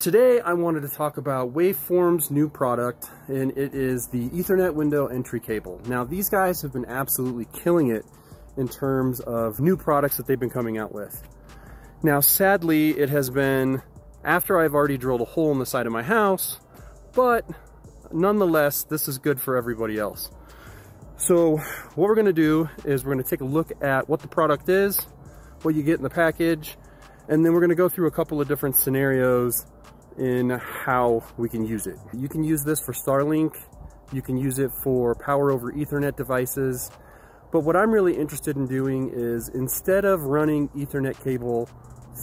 Today I wanted to talk about Waveform's new product and it is the Ethernet window entry cable. Now these guys have been absolutely killing it in terms of new products that they've been coming out with. Now sadly it has been after I've already drilled a hole in the side of my house, but nonetheless this is good for everybody else. So what we're gonna do is we're gonna take a look at what the product is, what you get in the package, and then we're gonna go through a couple of different scenarios in how we can use it. You can use this for Starlink, you can use it for power over ethernet devices, but what I'm really interested in doing is instead of running ethernet cable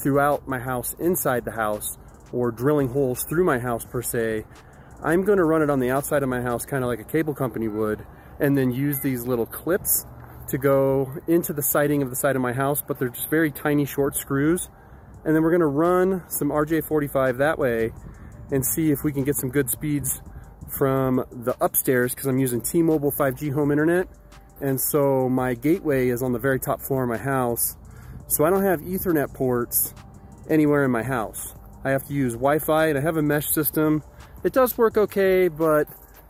throughout my house inside the house or drilling holes through my house per se, I'm gonna run it on the outside of my house kind of like a cable company would and then use these little clips to go into the siding of the side of my house, but they're just very tiny short screws and then we're gonna run some RJ45 that way and see if we can get some good speeds from the upstairs because I'm using T-Mobile 5G home internet. And so my gateway is on the very top floor of my house. So I don't have ethernet ports anywhere in my house. I have to use Wi-Fi and I have a mesh system. It does work okay, but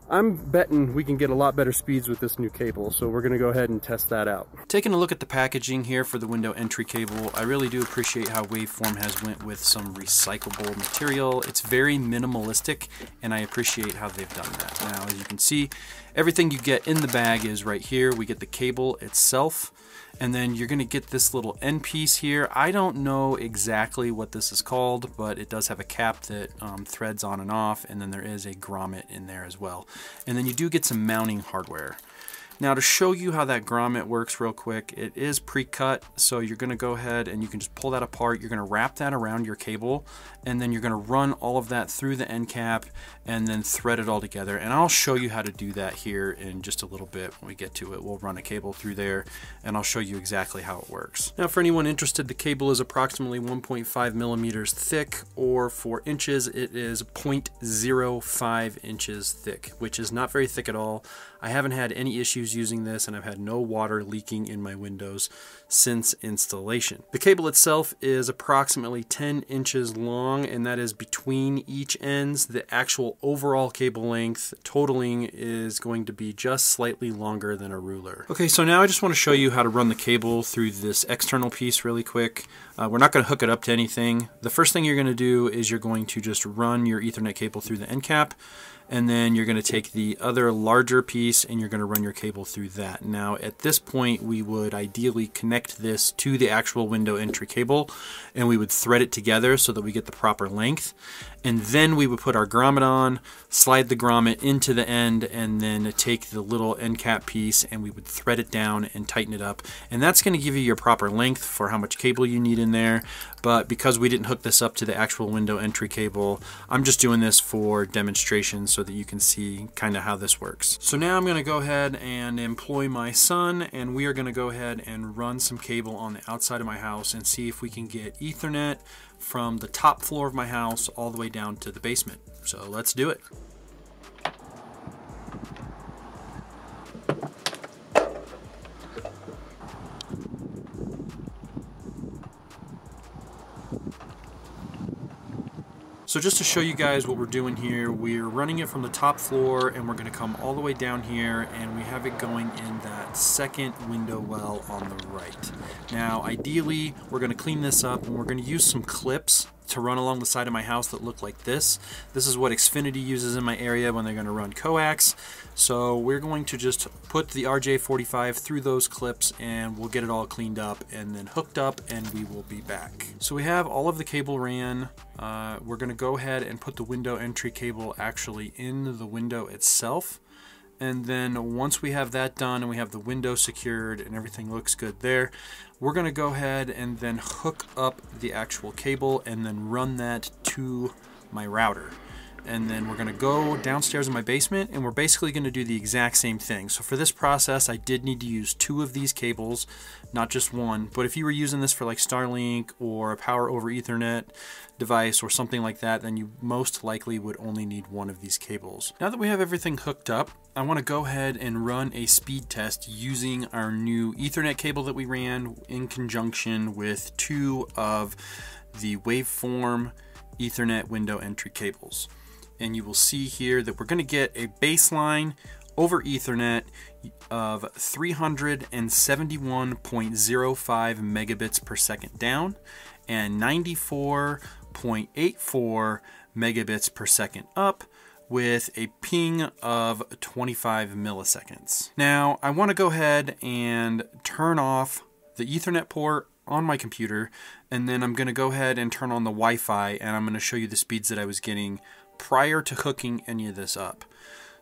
I'm betting we can get a lot better speeds with this new cable, so we're to go ahead and test that out. Taking a look at the packaging here for the window entry cable, I really do appreciate how Waveform has went with some recyclable material. It's very minimalistic, and I appreciate how they've done that. Now, as you can see, everything you get in the bag is right here. We get the cable itself, and then you're going to get this little end piece here. I don't know exactly what this is called, but it does have a cap that um, threads on and off, and then there is a grommet in there as well. And then you do get some mounting hardware. Now to show you how that grommet works real quick, it is pre-cut, so you're gonna go ahead and you can just pull that apart. You're gonna wrap that around your cable, and then you're gonna run all of that through the end cap and then thread it all together. And I'll show you how to do that here in just a little bit when we get to it. We'll run a cable through there and I'll show you exactly how it works. Now for anyone interested, the cable is approximately 1.5 millimeters thick, or for inches, it is 0.05 inches thick, which is not very thick at all. I haven't had any issues using this and I've had no water leaking in my windows since installation. The cable itself is approximately 10 inches long and that is between each ends. The actual overall cable length totaling is going to be just slightly longer than a ruler. Okay, so now I just want to show you how to run the cable through this external piece really quick. Uh, we're not going to hook it up to anything. The first thing you're going to do is you're going to just run your Ethernet cable through the end cap and then you're going to take the other larger piece and you're going to run your cable through that. Now at this point we would ideally connect this to the actual window entry cable and we would thread it together so that we get the proper length. And then we would put our grommet on, slide the grommet into the end and then take the little end cap piece and we would thread it down and tighten it up. And that's going to give you your proper length for how much cable you need in there but because we didn't hook this up to the actual window entry cable I'm just doing this for demonstrations so that you can see kind of how this works. So now I'm going to go ahead and employ my son and we are going to go ahead and run some cable on the outside of my house and see if we can get Ethernet from the top floor of my house all the way down to the basement. So let's do it. So just to show you guys what we're doing here, we're running it from the top floor and we're going to come all the way down here and we have it going in that second window well on the right. Now ideally we're going to clean this up and we're going to use some clips to run along the side of my house that look like this. This is what Xfinity uses in my area when they're going to run coax. So we're going to just put the RJ45 through those clips and we'll get it all cleaned up and then hooked up and we will be back. So we have all of the cable ran. Uh, we're going to go ahead and put the window entry cable actually in the window itself and then once we have that done and we have the window secured and everything looks good there we're to go ahead and then hook up the actual cable and then run that to my router and then we're to go downstairs in my basement and we're basically to do the exact same thing. So for this process I did need to use two of these cables, not just one, but if you were using this for like Starlink or a power over ethernet device or something like that, then you most likely would only need one of these cables. Now that we have everything hooked up, I want to go ahead and run a speed test using our new ethernet cable that we ran in conjunction with two of the waveform Ethernet window entry cables. And you will see here that we're going to get a baseline over Ethernet of 371.05 megabits per second down and 94.84 megabits per second up with a ping of 25 milliseconds. Now I want to go ahead and turn off the Ethernet port on my computer and then I'm going to go ahead and turn on the Wi-Fi and I'm going to show you the speeds that I was getting prior to hooking any of this up.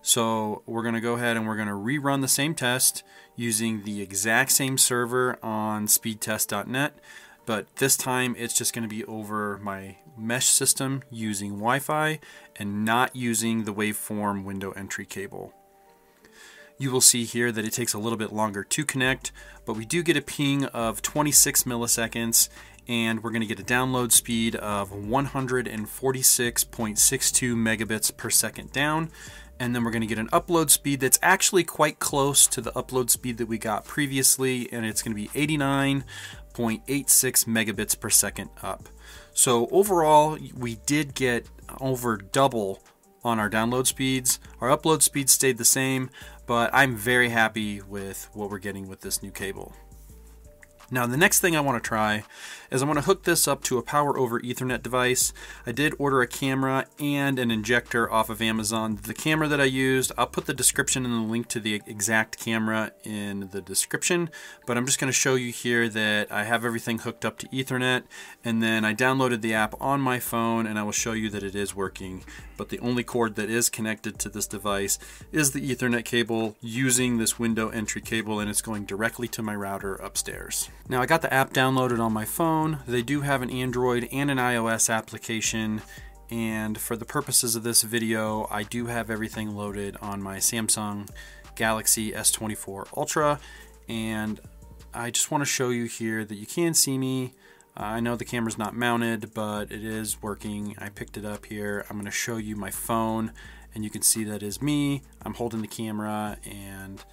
So we're going to go ahead and we're going to rerun the same test using the exact same server on speedtest.net but this time it's just going to be over my mesh system using Wi-Fi and not using the waveform window entry cable. You will see here that it takes a little bit longer to connect, but we do get a ping of 26 milliseconds and we're going to get a download speed of 146.62 megabits per second down and then we're going to get an upload speed that's actually quite close to the upload speed that we got previously and it's going to be 89.86 megabits per second up. So overall we did get over double on our download speeds. Our upload speed stayed the same, but I'm very happy with what we're getting with this new cable. Now the next thing I want to try is I want to hook this up to a power over ethernet device. I did order a camera and an injector off of Amazon. The camera that I used, I'll put the description and the link to the exact camera in the description, but I'm just going to show you here that I have everything hooked up to ethernet and then I downloaded the app on my phone and I will show you that it is working. But the only cord that is connected to this device is the ethernet cable using this window entry cable and it's going directly to my router upstairs. Now I got the app downloaded on my phone. They do have an Android and an iOS application and for the purposes of this video I do have everything loaded on my Samsung Galaxy S24 Ultra and I just want to show you here that you can see me. I know the camera's not mounted but it is working. I picked it up here. I'm going to show you my phone and you can see that is me. I'm holding the camera and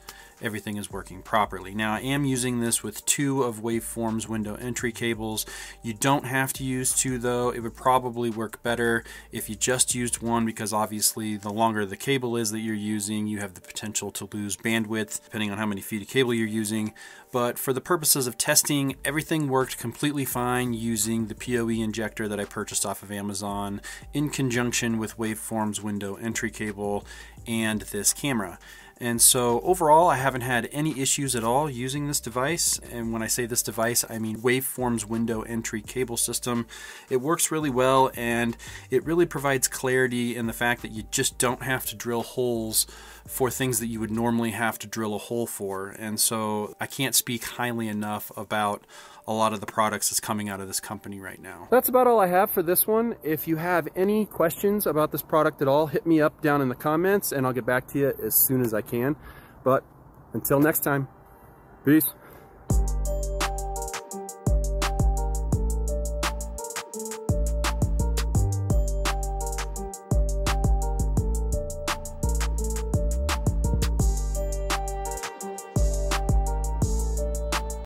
everything is working properly. Now I am using this with two of Waveform's window entry cables. You don't have to use two though. It would probably work better if you just used one because obviously the longer the cable is that you're using, you have the potential to lose bandwidth depending on how many feet of cable you're using. But for the purposes of testing, everything worked completely fine using the PoE injector that I purchased off of Amazon in conjunction with Waveform's window entry cable and this camera. And so overall, I haven't had any issues at all using this device. And when I say this device, I mean Waveform's window entry cable system. It works really well and it really provides clarity in the fact that you just don't have to drill holes for things that you would normally have to drill a hole for. And so I can't speak highly enough about a lot of the products that's coming out of this company right now. That's about all I have for this one. If you have any questions about this product at all, hit me up down in the comments and I'll get back to you as soon as I can. But until next time, peace.